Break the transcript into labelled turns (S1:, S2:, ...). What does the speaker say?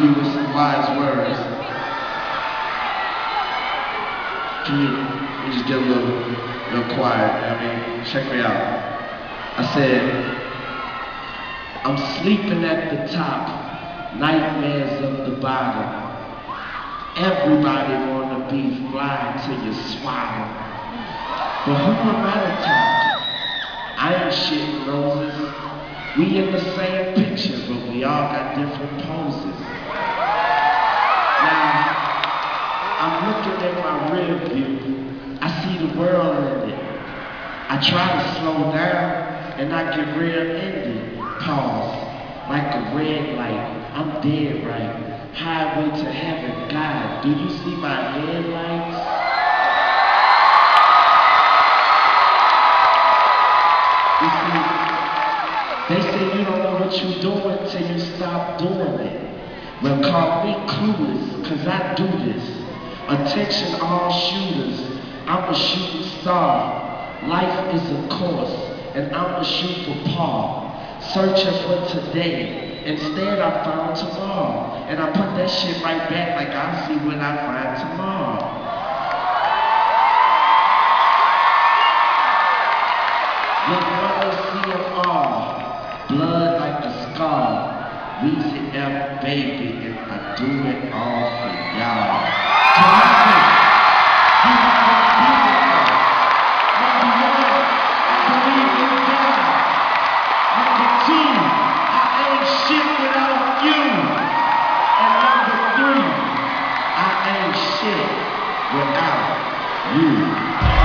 S1: you with some wise words. Can you, just get a little, little quiet? I mean, check me out. I said, I'm sleeping at the top, nightmares of the bottom. Everybody wanna be fly till you swallow. But who am I to talk? I ain't shitting roses. We in the same picture, but we all got different poses. I'm looking at my rear view. I see the world in it. I try to slow down and I get real ended. Pause. Like a red light. I'm dead right. Highway to heaven. God, do you see my headlights? You see, they say you don't know what you're doing till you stop doing it. Well, call me clueless, cause I do this. Attention all shooters, I'm a shooting star. Life is a course, and I'm a shoot for Paul. Searching for today, instead I found tomorrow. And I put that shit right back like I'll see when I find tomorrow. shit without you.